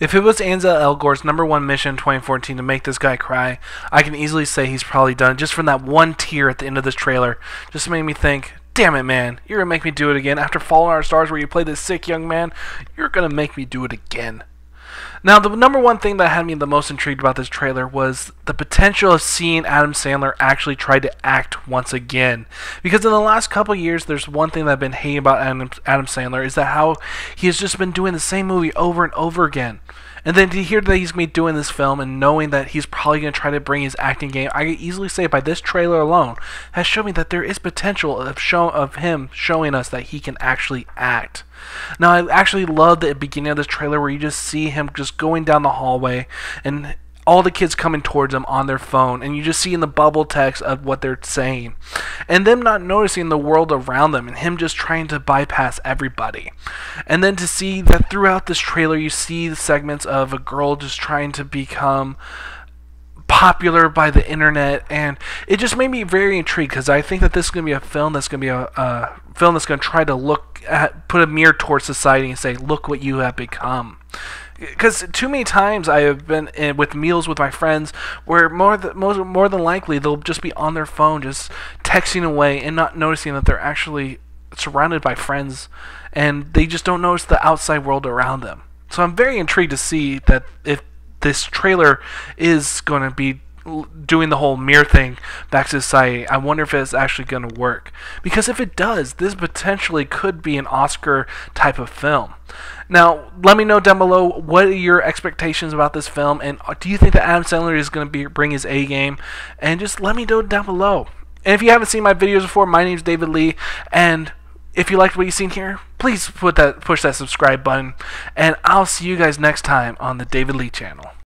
If it was Ansel Elgort's number one mission in 2014 to make this guy cry, I can easily say he's probably done just from that one tear at the end of this trailer. Just made me think, damn it, man, you're gonna make me do it again. After Fault in Our Stars, where you play this sick young man, you're gonna make me do it again. Now, the number one thing that had me the most intrigued about this trailer was the potential of seeing Adam Sandler actually try to act once again. Because in the last couple years, there's one thing that I've been hating about Adam, Adam Sandler is that how he has just been doing the same movie over and over again. And then to hear that he's going to be doing this film and knowing that he's probably going to try to bring his acting game, I can easily say by this trailer alone has shown me that there is potential of show of him showing us that he can actually act. Now I actually love the beginning of this trailer where you just see him just going down the hallway and all the kids coming towards him on their phone and you just see in the bubble text of what they're saying. And them not noticing the world around them and him just trying to bypass everybody. And then to see that throughout this trailer you see the segments of a girl just trying to become popular by the internet and it just made me very intrigued because i think that this is going to be a film that's going to be a, a film that's going to try to look at put a mirror towards society and say look what you have become because too many times I have been in, with meals with my friends where more th- most, more than likely they'll just be on their phone just texting away and not noticing that they're actually surrounded by friends and they just don't notice the outside world around them. So I'm very intrigued to see that if this trailer is going to be doing the whole mirror thing back to society. I wonder if it's actually going to work. Because if it does, this potentially could be an Oscar type of film. Now, let me know down below what are your expectations about this film, and uh, do you think that Adam Sandler is going to be bring his A game? And just let me know down below. And if you haven't seen my videos before, my name is David Lee, and if you liked what you've seen here, please put that push that subscribe button, and I'll see you guys next time on the David Lee channel.